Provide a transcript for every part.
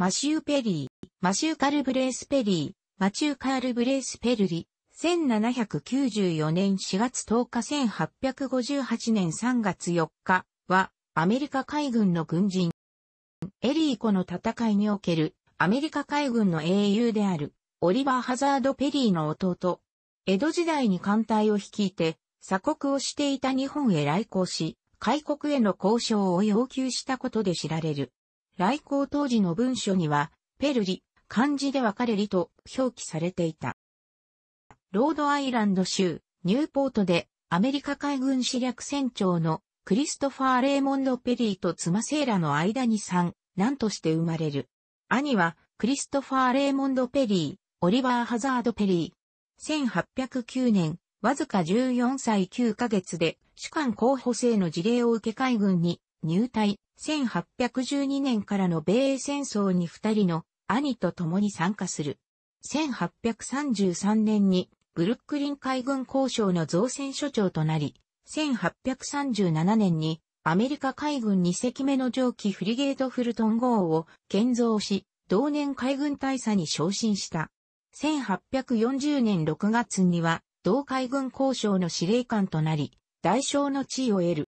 マシュー・ペリー、マシュー・カルブレース・ペリー、マチュー・カール・ブレース・ペルリ、1794年4月10日1858年3月4日は、アメリカ海軍の軍人。エリー湖の戦いにおける、アメリカ海軍の英雄である、オリバー・ハザード・ペリーの弟。江戸時代に艦隊を率いて、鎖国をしていた日本へ来航し、開国への交渉を要求したことで知られる。来航当時の文書には、ペルリ、漢字で分かれりと表記されていた。ロードアイランド州、ニューポートで、アメリカ海軍司略船長のクリストファー・レーモンド・ペリーと妻セーラの間に三、男として生まれる。兄は、クリストファー・レーモンド・ペリー、オリバー・ハザード・ペリー。1809年、わずか14歳9ヶ月で、主官候補生の事例を受け海軍に入隊。1812年からの米英戦争に二人の兄と共に参加する。1833年にブルックリン海軍交渉の造船所長となり、1837年にアメリカ海軍2隻目の蒸気フリゲートフルトン号を建造し、同年海軍大佐に昇進した。1840年6月には同海軍交渉の司令官となり、大将の地位を得る。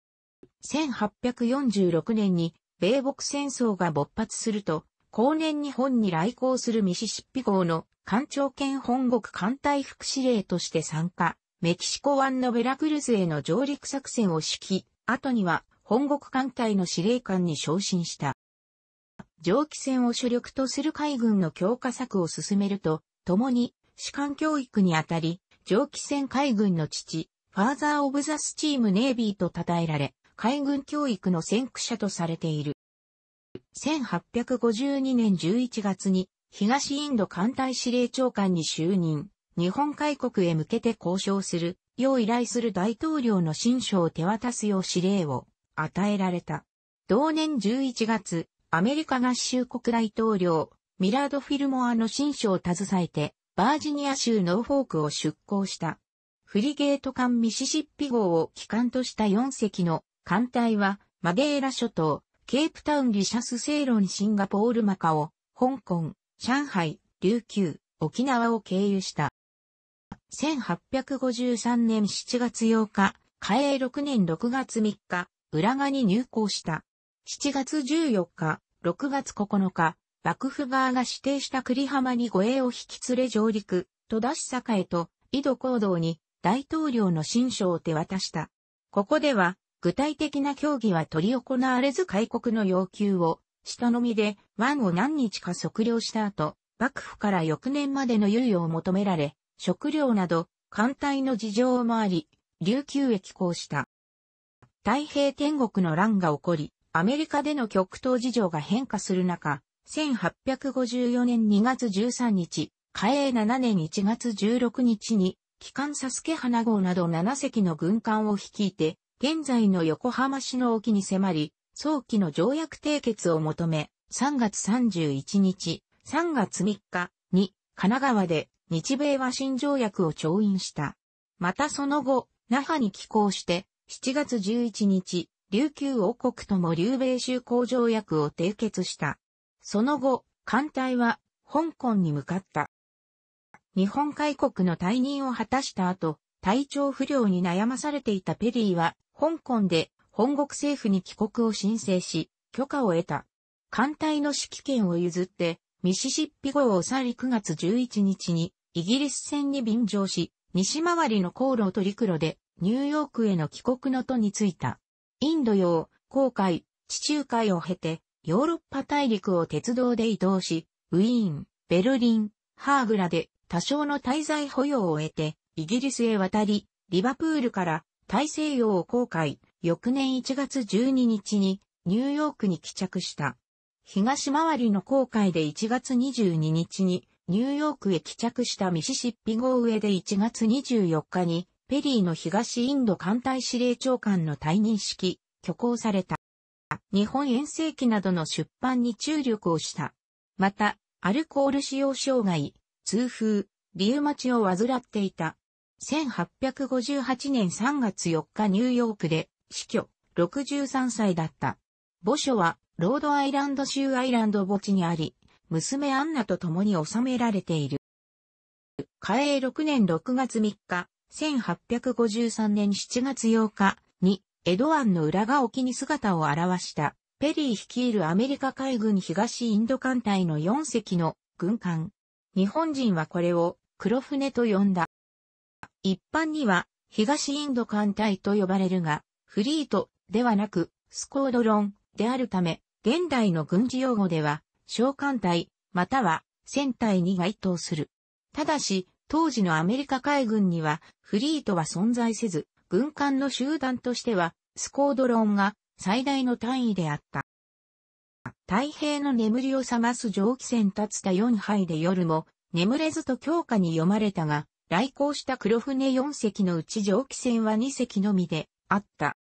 1846年に米北戦争が勃発すると、後年日本に来航するミシシッピ号の艦長兼本国艦隊副司令として参加、メキシコ湾のベラクルズへの上陸作戦を指揮、後には本国艦隊の司令官に昇進した。蒸気船を主力とする海軍の強化策を進めると、共に士官教育にあたり、蒸気船海軍の父、 Father of the Steam Navy と称えられ、海軍教育の先駆者とされている。1852年11月に東インド艦隊司令長官に就任、日本開国へ向けて交渉するよう依頼する大統領の親書を手渡すよう指令を与えられた。同年11月、アメリカ合衆国大統領、ミラード・フィルモアの親書を携えて、バージニア州ノーフォークを出港した。フリゲート艦ミシシッピ号を旗艦とした4隻の艦隊は、マデーラ諸島、ケープタウン、モーリシャス、セイロン、シンガポール、マカオ、香港、上海、琉球、沖縄を経由した。1853年7月8日、嘉永6年6月3日、浦賀に入港した。7月14日、6月9日、幕府側が指定した栗浜に護衛を引き連れ上陸、戸田市栄と井戸行動に大統領の親書を手渡した。ここでは具体的な協議は取り行われず開国の要求を、下のみで湾を何日か測量した後、幕府から翌年までの猶予を求められ、食料など、艦隊の事情を回り、琉球へ寄港した。太平天国の乱が起こり、アメリカでの極東事情が変化する中、1854年2月13日、嘉永7年1月16日に、機関サスケ花号など7隻の軍艦を率いて、現在の横浜市の沖に迫り、早期の条約締結を求め、3月31日、3月3日に神奈川で日米和親条約を調印した。またその後、那覇に寄港して、7月11日、琉球王国とも琉米修好条約を締結した。その後、艦隊は香港に向かった。日本開国の退任を果たした後、体調不良に悩まされていたペリーは香港で本国政府に帰国を申請し、許可を得た。艦隊の指揮権を譲って、ミシシッピ号を去り9月11日に、イギリス船に便乗し、西回りの航路と陸路で、ニューヨークへの帰国の途に着いた。インド洋、航海、地中海を経て、ヨーロッパ大陸を鉄道で移動し、ウィーン、ベルリン、ハーグラで多少の滞在保養を得て、イギリスへ渡り、リバプールから大西洋を航海、翌年1月12日にニューヨークに帰着した。東回りの航海で1月22日にニューヨークへ帰着したミシシッピ号上で1月24日にペリーの東インド艦隊司令長官の退任式、挙行された。日本遠征記などの出版に注力をした。また、アルコール使用障害、痛風、リウマチを患っていた。1858年3月4日ニューヨークで死去、63歳だった。墓所はロードアイランド州アイランド墓地にあり、娘アンナと共に収められている。嘉永6年6月3日、1853年7月8日に、エド湾の裏側沖に姿を現した、ペリー率いるアメリカ海軍東インド艦隊の4隻の軍艦。日本人はこれを黒船と呼んだ。一般には東インド艦隊と呼ばれるが、フリートではなくスコードロンであるため、現代の軍事用語では、小艦隊、または船体に該当する。ただし、当時のアメリカ海軍にはフリートは存在せず、軍艦の集団としては、スコードロンが最大の単位であった。太平の眠りを覚ます蒸気船立つた4杯で夜も、眠れずと強化に読まれたが、来航した黒船4隻のうち蒸気船は2隻のみであった。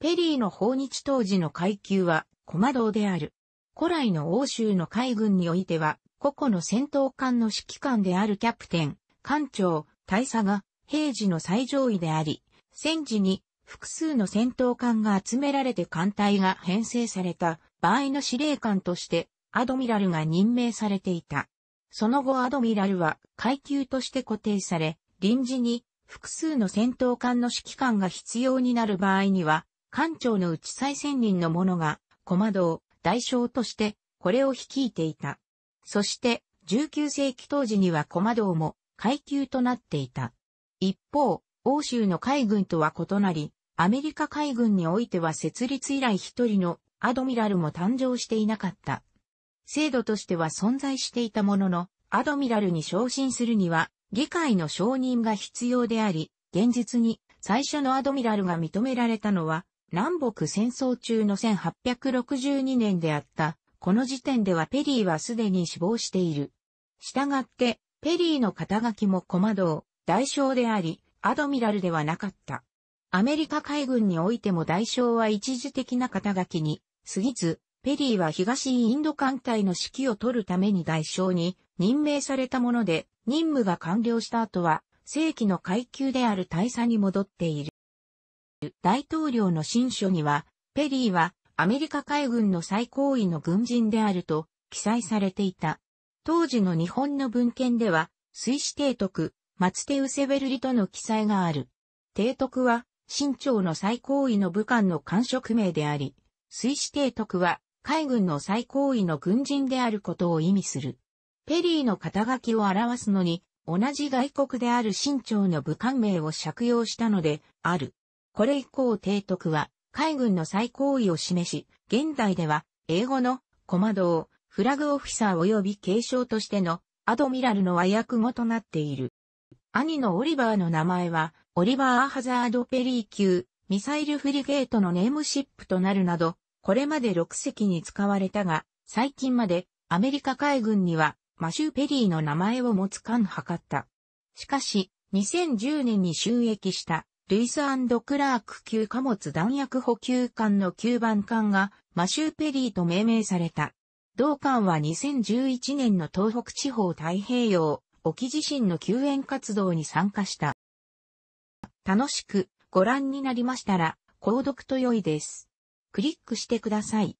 ペリーの訪日当時の階級は、コマ道である。古来の欧州の海軍においては、個々の戦闘艦の指揮官であるキャプテン、艦長、大佐が平時の最上位であり、戦時に複数の戦闘艦が集められて艦隊が編成された場合の司令官としてアドミラルが任命されていた。その後アドミラルは階級として固定され、臨時に複数の戦闘艦の指揮官が必要になる場合には艦長のうち最先人の者が、コマ道、大将として、これを率いていた。そして、19世紀当時にはコマ道も階級となっていた。一方、欧州の海軍とは異なり、アメリカ海軍においては設立以来一人のアドミラルも誕生していなかった。制度としては存在していたものの、アドミラルに昇進するには、議会の承認が必要であり、現実に最初のアドミラルが認められたのは、南北戦争中の1862年であった。この時点ではペリーはすでに死亡している。したがって、ペリーの肩書きもコマ道、大将であり、アドミラルではなかった。アメリカ海軍においても大将は一時的な肩書きに過ぎず、ペリーは東インド艦隊の指揮を取るために大将に任命されたもので、任務が完了した後は、正規の階級である大佐に戻っている。大統領の新書には、ペリーはアメリカ海軍の最高位の軍人であると記載されていた。当時の日本の文献では、水死提督、松手ウセベルリとの記載がある。提督は、新朝の最高位の武官の官職名であり、水死提督は、海軍の最高位の軍人であることを意味する。ペリーの肩書きを表すのに、同じ外国である新朝の武官名を借用したので、ある。これ以降提督は海軍の最高位を示し、現代では英語のコマドフラグオフィサー及び継承としてのアドミラルの和訳語となっている。兄のオリバーの名前は、オリバー・アハザード・ペリー級、ミサイルフリゲートのネームシップとなるなど、これまで6隻に使われたが、最近までアメリカ海軍にはマシュー・ペリーの名前を持つ艦図った。しかし、2010年に収益したルイスクラーク級貨物弾薬補給艦の9番艦がマシューペリーと命名された。同艦は2011年の東北地方太平洋沖地震の救援活動に参加した。楽しくご覧になりましたら、購読と良いです。クリックしてください。